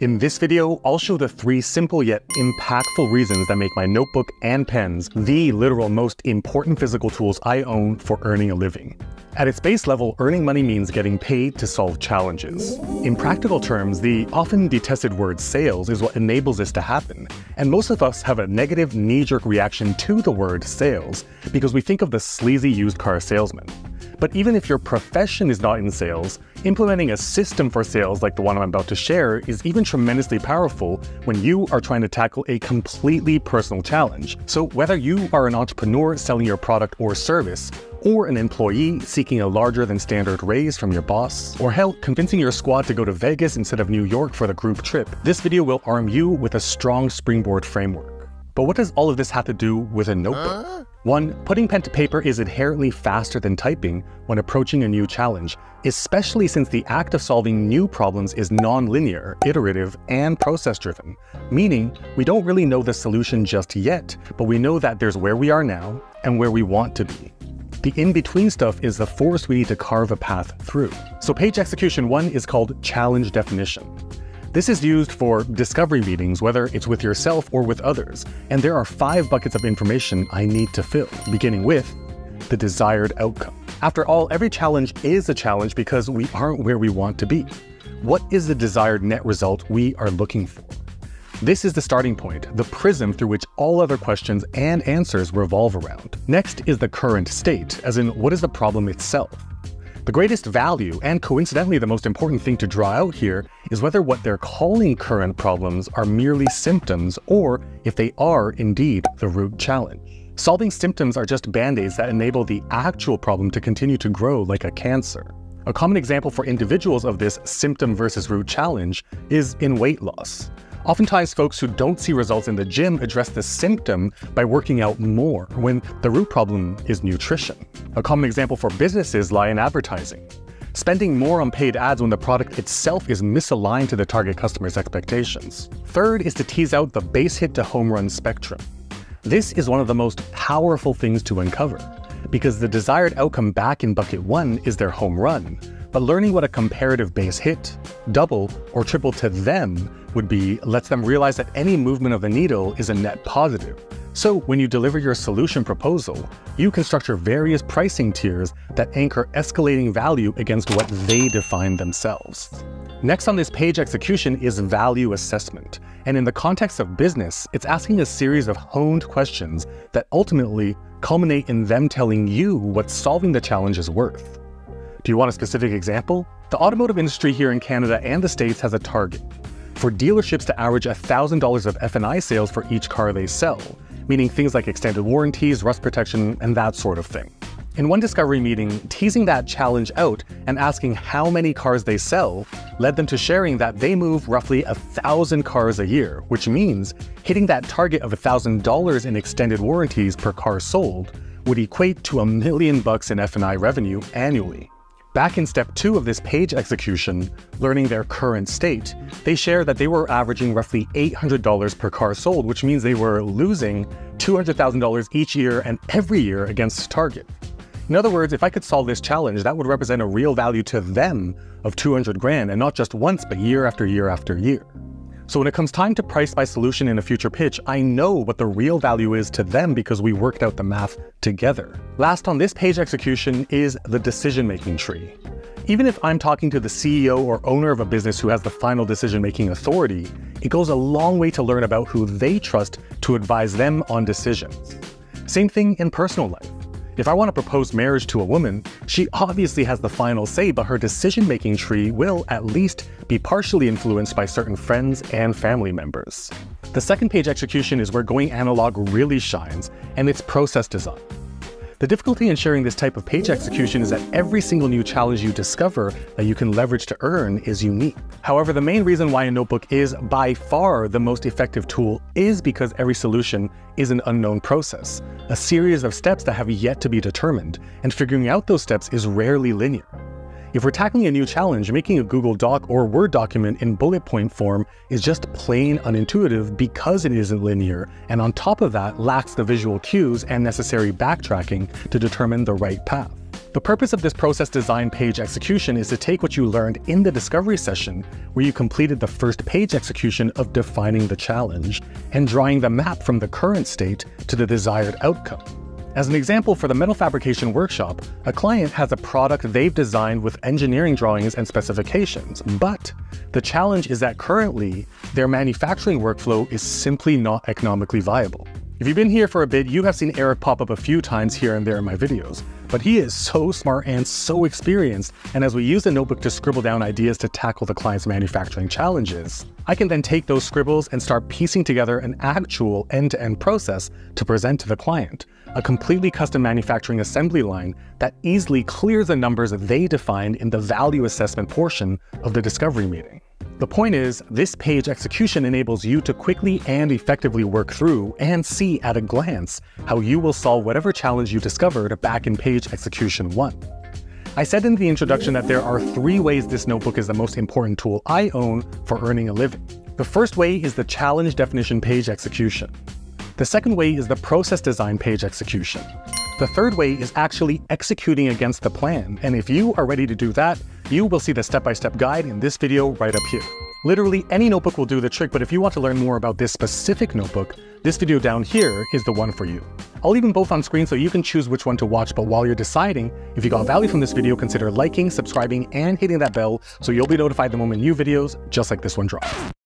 In this video, I'll show the three simple yet impactful reasons that make my notebook and pens the literal most important physical tools I own for earning a living. At its base level, earning money means getting paid to solve challenges. In practical terms, the often detested word sales is what enables this to happen, and most of us have a negative knee-jerk reaction to the word sales because we think of the sleazy used car salesman. But even if your profession is not in sales, implementing a system for sales like the one I'm about to share is even tremendously powerful when you are trying to tackle a completely personal challenge. So whether you are an entrepreneur selling your product or service, or an employee seeking a larger than standard raise from your boss, or hell, convincing your squad to go to Vegas instead of New York for the group trip, this video will arm you with a strong springboard framework. But what does all of this have to do with a notebook? One, putting pen to paper is inherently faster than typing when approaching a new challenge, especially since the act of solving new problems is non-linear, iterative, and process-driven, meaning we don't really know the solution just yet, but we know that there's where we are now and where we want to be. The in-between stuff is the forest we need to carve a path through. So page execution one is called challenge definition. This is used for discovery meetings, whether it's with yourself or with others, and there are five buckets of information I need to fill, beginning with the desired outcome. After all, every challenge is a challenge because we aren't where we want to be. What is the desired net result we are looking for? This is the starting point, the prism through which all other questions and answers revolve around. Next is the current state, as in what is the problem itself? The greatest value, and coincidentally the most important thing to draw out here, is whether what they're calling current problems are merely symptoms or if they are indeed the root challenge. Solving symptoms are just band-aids that enable the actual problem to continue to grow like a cancer. A common example for individuals of this symptom versus root challenge is in weight loss. Oftentimes, folks who don't see results in the gym address the symptom by working out more, when the root problem is nutrition. A common example for businesses lie in advertising. Spending more on paid ads when the product itself is misaligned to the target customer's expectations. Third is to tease out the base hit to home run spectrum. This is one of the most powerful things to uncover, because the desired outcome back in bucket 1 is their home run, but learning what a comparative base hit, double, or triple to them would be lets them realize that any movement of the needle is a net positive. So when you deliver your solution proposal, you can structure various pricing tiers that anchor escalating value against what they define themselves. Next on this page execution is value assessment. And in the context of business, it's asking a series of honed questions that ultimately culminate in them telling you what solving the challenge is worth. Do you want a specific example? The automotive industry here in Canada and the States has a target for dealerships to average $1,000 of F&I sales for each car they sell, meaning things like extended warranties, rust protection, and that sort of thing. In one discovery meeting, teasing that challenge out and asking how many cars they sell led them to sharing that they move roughly a thousand cars a year, which means hitting that target of $1,000 in extended warranties per car sold would equate to a million bucks in F&I revenue annually. Back in step two of this page execution, learning their current state, they share that they were averaging roughly $800 per car sold, which means they were losing $200,000 each year and every year against target. In other words, if I could solve this challenge, that would represent a real value to them of 200 grand, and not just once, but year after year after year. So when it comes time to price my solution in a future pitch, I know what the real value is to them because we worked out the math together. Last on this page execution is the decision-making tree. Even if I'm talking to the CEO or owner of a business who has the final decision-making authority, it goes a long way to learn about who they trust to advise them on decisions. Same thing in personal life. If I want to propose marriage to a woman, she obviously has the final say, but her decision making tree will, at least, be partially influenced by certain friends and family members. The second page execution is where going analog really shines, and it's process design. The difficulty in sharing this type of page execution is that every single new challenge you discover that you can leverage to earn is unique. However, the main reason why a notebook is by far the most effective tool is because every solution is an unknown process, a series of steps that have yet to be determined, and figuring out those steps is rarely linear. If we're tackling a new challenge, making a Google Doc or Word document in bullet point form is just plain unintuitive because it isn't linear, and on top of that lacks the visual cues and necessary backtracking to determine the right path. The purpose of this process design page execution is to take what you learned in the discovery session, where you completed the first page execution of defining the challenge and drawing the map from the current state to the desired outcome. As an example for the metal fabrication workshop, a client has a product they've designed with engineering drawings and specifications, but the challenge is that currently, their manufacturing workflow is simply not economically viable. If you've been here for a bit, you have seen Eric pop up a few times here and there in my videos, but he is so smart and so experienced, and as we use the notebook to scribble down ideas to tackle the client's manufacturing challenges, I can then take those scribbles and start piecing together an actual end-to-end -end process to present to the client, a completely custom manufacturing assembly line that easily clears the numbers they defined in the value assessment portion of the discovery meeting. The point is, this page execution enables you to quickly and effectively work through and see at a glance how you will solve whatever challenge you discovered back in page execution 1. I said in the introduction that there are three ways this notebook is the most important tool I own for earning a living. The first way is the challenge definition page execution. The second way is the process design page execution. The third way is actually executing against the plan, and if you are ready to do that, you will see the step-by-step -step guide in this video right up here. Literally any notebook will do the trick, but if you want to learn more about this specific notebook, this video down here is the one for you. I'll leave them both on screen so you can choose which one to watch, but while you're deciding, if you got value from this video, consider liking, subscribing, and hitting that bell so you'll be notified the moment new videos just like this one drops.